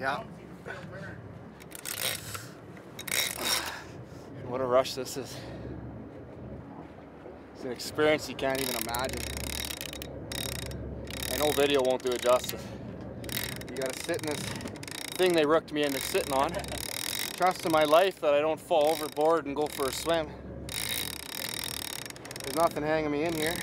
Yeah. What a rush this is. It's an experience you can't even imagine. I know video won't do it justice. You gotta sit in this thing they rooked me into sitting on. Trust in my life that I don't fall overboard and go for a swim. There's nothing hanging me in here.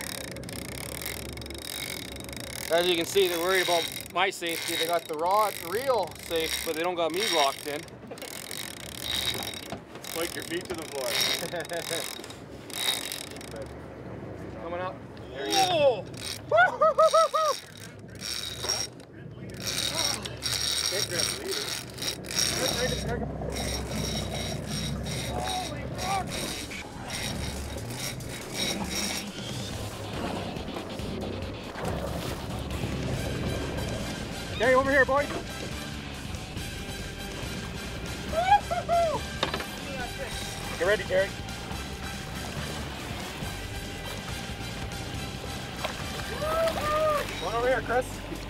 As you can see, they're worried about my safety. They got the rod, reel safe, but they don't got me locked in. Spike your feet to the floor. Coming up. Oh! Can't grab the leader. Gary, over here, boy. Get ready, Gary. One over here, Chris.